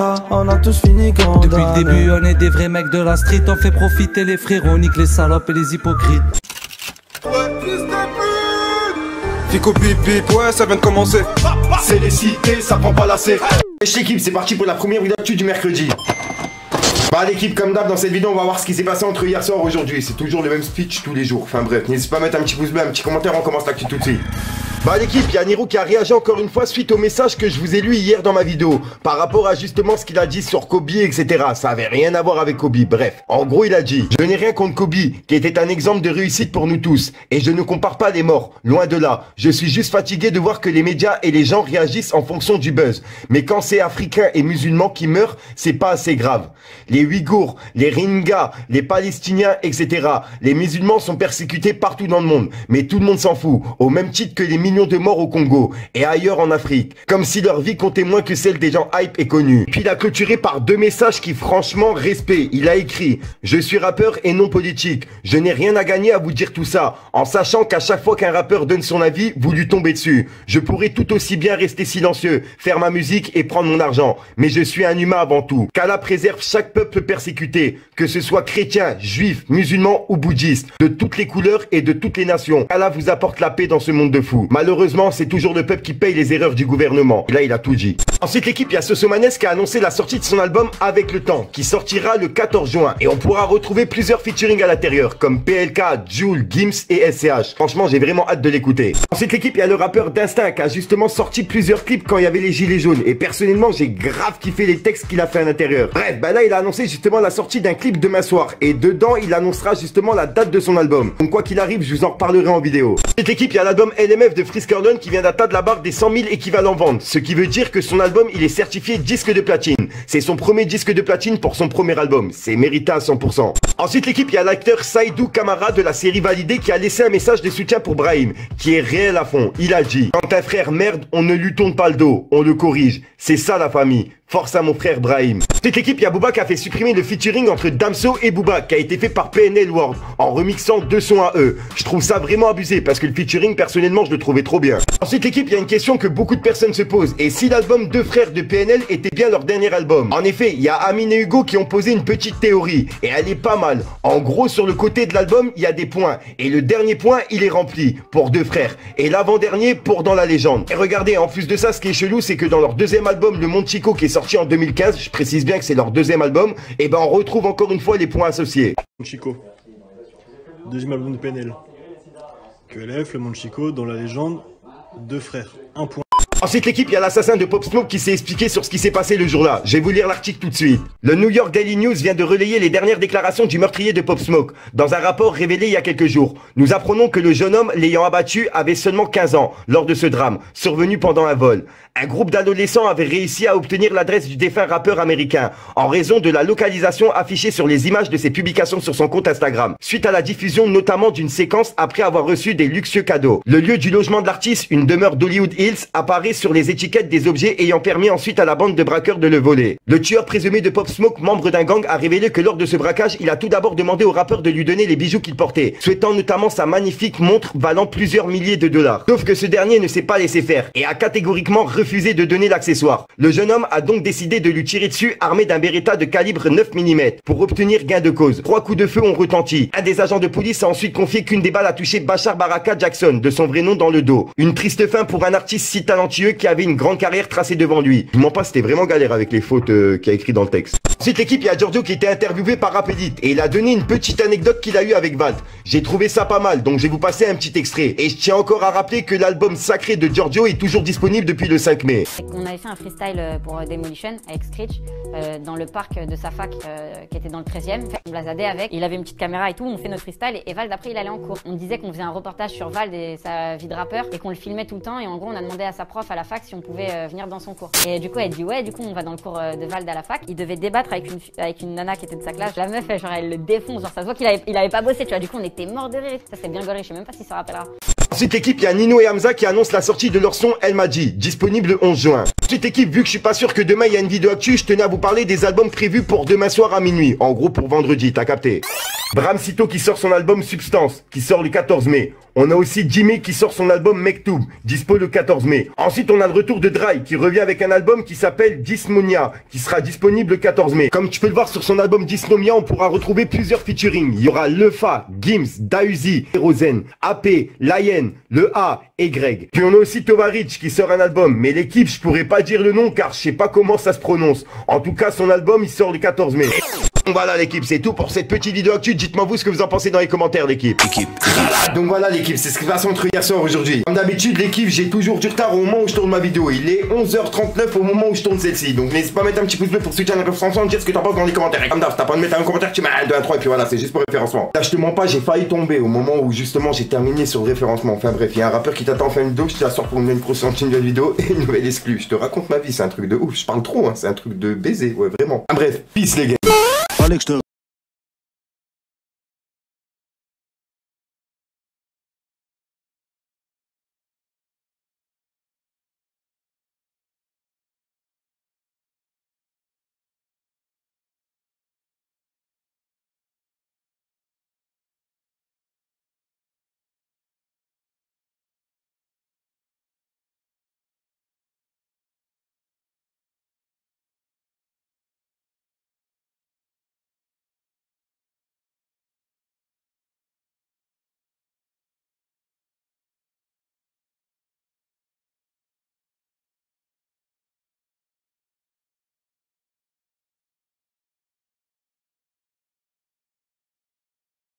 Ah, on a tous fini condamnés. Depuis le début, on est des vrais mecs de la street. On fait profiter les frérots, nique les salopes et les hypocrites. Fico bip bip, ouais, ça vient de commencer. C'est les cités, ça prend pas la C. Wesh l'équipe, c'est parti pour la première vidéo du mercredi. Bah l'équipe, comme d'hab, dans cette vidéo, on va voir ce qui s'est passé entre hier soir et aujourd'hui. C'est toujours le même speech tous les jours. Enfin bref, n'hésitez pas à mettre un petit pouce bleu, un petit commentaire, on commence l'actu tout de suite. Bah l'équipe, il qui a réagi encore une fois suite au message que je vous ai lu hier dans ma vidéo par rapport à justement ce qu'il a dit sur Kobe, etc. Ça avait rien à voir avec Kobe. Bref, en gros, il a dit Je n'ai rien contre Kobe, qui était un exemple de réussite pour nous tous, et je ne compare pas les morts, loin de là. Je suis juste fatigué de voir que les médias et les gens réagissent en fonction du buzz. Mais quand c'est africains et musulmans qui meurent, c'est pas assez grave. Les Ouïghours, les Ringas, les Palestiniens, etc. Les musulmans sont persécutés partout dans le monde, mais tout le monde s'en fout, au même titre que les millions de morts au Congo et ailleurs en Afrique, comme si leur vie comptait moins que celle des gens hype et connus. Puis il a clôturé par deux messages qui franchement respect. Il a écrit « Je suis rappeur et non politique. Je n'ai rien à gagner à vous dire tout ça, en sachant qu'à chaque fois qu'un rappeur donne son avis, vous lui tombez dessus. Je pourrais tout aussi bien rester silencieux, faire ma musique et prendre mon argent. Mais je suis un humain avant tout. Qu'Allah préserve chaque peuple persécuté, que ce soit chrétien, juif, musulman ou bouddhiste, de toutes les couleurs et de toutes les nations. Qu'Allah vous apporte la paix dans ce monde de fous. Malheureusement, c'est toujours le peuple qui paye les erreurs du gouvernement. Là, il a tout dit. Ensuite, l'équipe, il y a Sosomanes qui a annoncé la sortie de son album Avec le temps, qui sortira le 14 juin. Et on pourra retrouver plusieurs featuring à l'intérieur, comme PLK, Joule, Gims et SCH. Franchement, j'ai vraiment hâte de l'écouter. Ensuite, l'équipe, il y a le rappeur d'Instinct qui a justement sorti plusieurs clips quand il y avait les gilets jaunes. Et personnellement, j'ai grave kiffé les textes qu'il a fait à l'intérieur. Bref, bah là, il a annoncé justement la sortie d'un clip demain soir. Et dedans, il annoncera justement la date de son album. Donc quoi qu'il arrive, je vous en reparlerai en vidéo. Ensuite, l'équipe, il y a l'album LMF de Frisk qui vient d'atteindre la barre des 100 000 équivalents ventes. Ce qui veut dire que son album, il est certifié disque de platine. C'est son premier disque de platine pour son premier album. C'est mérité à 100%. Ensuite, l'équipe, il y a l'acteur Saïdou Kamara de la série Validé qui a laissé un message de soutien pour Brahim, qui est réel à fond. Il a dit, quand un frère merde, on ne lui tourne pas le dos, on le corrige. C'est ça la famille. Force à mon frère Brahim. Cette équipe, il y a Booba qui a fait supprimer le featuring entre Damso et Booba qui a été fait par PNL World en remixant deux sons à eux. Je trouve ça vraiment abusé parce que le featuring, personnellement, je le trouvais trop bien. Ensuite, l'équipe, il y a une question que beaucoup de personnes se posent. Et si l'album Deux Frères de PNL était bien leur dernier album? En effet, il y a Amine et Hugo qui ont posé une petite théorie. Et elle est pas mal. En gros, sur le côté de l'album, il y a des points. Et le dernier point, il est rempli pour Deux Frères. Et l'avant-dernier pour Dans la Légende. Et regardez, en plus de ça, ce qui est chelou, c'est que dans leur deuxième album, Le Monde Chico, qui est sorti en 2015, je précise bien que c'est leur deuxième album, et ben on retrouve encore une fois les points associés. Chico. Deuxième album de PNL. QLF, Le Monde Chico, dans la légende, deux frères. Un point. Ensuite, l'équipe, il y a l'assassin de Pop Smoke qui s'est expliqué sur ce qui s'est passé le jour-là. Je vais vous lire l'article tout de suite. Le New York Daily News vient de relayer les dernières déclarations du meurtrier de Pop Smoke dans un rapport révélé il y a quelques jours. Nous apprenons que le jeune homme l'ayant abattu avait seulement 15 ans lors de ce drame, survenu pendant un vol. Un groupe d'adolescents avait réussi à obtenir l'adresse du défunt rappeur américain en raison de la localisation affichée sur les images de ses publications sur son compte Instagram, suite à la diffusion notamment d'une séquence après avoir reçu des luxueux cadeaux. Le lieu du logement de l'artiste, une demeure d'Hollywood Hills, apparaît sur les étiquettes des objets ayant permis ensuite à la bande de braqueurs de le voler. Le tueur présumé de Pop Smoke, membre d'un gang, a révélé que lors de ce braquage, il a tout d'abord demandé au rappeur de lui donner les bijoux qu'il portait, souhaitant notamment sa magnifique montre valant plusieurs milliers de dollars. Sauf que ce dernier ne s'est pas laissé faire et a catégoriquement refusé de donner l'accessoire. Le jeune homme a donc décidé de lui tirer dessus armé d'un Beretta de calibre 9 mm pour obtenir gain de cause. Trois coups de feu ont retenti. Un des agents de police a ensuite confié qu'une des balles a touché Bachar Baraka Jackson, de son vrai nom dans le dos. Une triste fin pour un artiste si talentueux qui avait une grande carrière tracée devant lui. Je m'en pas, c'était vraiment galère avec les fautes euh, qu'il a écrit dans le texte. Ensuite, l'équipe, il y a Giorgio qui était interviewé par Rapidit et il a donné une petite anecdote qu'il a eu avec Valt. J'ai trouvé ça pas mal, donc je vais vous passer un petit extrait. Et je tiens encore à rappeler que l'album sacré de Giorgio est toujours disponible depuis le 5 On avait fait un freestyle euh, pour euh, Demolition avec Screech euh, dans le parc de sa fac qui était dans le 13e. On blasadait avec, il avait une petite caméra et tout, on fait notre freestyle et Vald après il allait en cours. On disait qu'on faisait un reportage sur Vald et sa vie de rappeur et qu'on le filmait tout le temps et en gros on a demandé à sa prof à la fac si on pouvait venir dans son cours. Et du coup elle dit ouais, du coup on va dans le cours de Vald à la fac. Il devait débattre avec une, avec une nana qui était de sa classe. La meuf, genre elle le défonce, genre ça se voit qu'il avait, il avait pas bossé, tu vois. Du coup on était mort de rire. Ça c'est bien goré, je sais même pas s'il s'en rappellera. Ensuite, l'équipe, il y a Nino et Hamza qui annoncent la sortie de leur son El Maji, disponible le 11 juin. Ensuite, équipe, vu que je suis pas sûr que demain il y a une vidéo actu, je tenais à vous parler des albums prévus pour demain soir à minuit. En gros, pour vendredi, t'as capté. Bram Sito qui sort son album Substance, qui sort le 14 mai. On a aussi Jimmy qui sort son album Mektoub, dispo le 14 mai. Ensuite, on a le retour de Dry qui revient avec un album qui s'appelle Dysmonia, qui sera disponible le 14 mai. Comme tu peux le voir sur son album Dysnomia, on pourra retrouver plusieurs featuring. Il y aura Lefa, Gims, Dausi, Rosen, AP, Lion, Le A et Greg. Puis on a aussi Tovarich qui sort un album, mais l'équipe, je pourrais pas dire le nom car je sais pas comment ça se prononce. En tout cas, son album, il sort le 14 mai. Voilà l'équipe, c'est tout pour cette petite vidéo actu. Dites-moi vous ce que vous en pensez dans les commentaires l'équipe. Donc voilà l'équipe, c'est ce qui se passe entre hier soir aujourd'hui. Comme d'habitude l'équipe, j'ai toujours du retard au moment où je tourne ma vidéo. Il est 11h39 au moment où je tourne celle-ci. Donc n'hésite pas à mettre un petit pouce bleu pour soutenir la référencement, dire ce que t'en penses dans les commentaires. Et comme d'hab, t'as pas de mettre un commentaire, tu mets un 2, 1, 3 et puis voilà, c'est juste pour référencement. Là je te mens pas, j'ai failli tomber au moment où justement j'ai terminé sur le référencement. Enfin bref, il y a un rappeur qui t'attend en fin de vidéo, je t'assure pour une grosse une nouvelle vidéo et une nouvelle exclue. Je te raconte ma vie, c'est un truc de ouf. Je parle trop, hein, c'est un truc de baiser, ouais vraiment. Ah, bref, peace les gars. duidelijkste